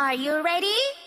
Are you ready?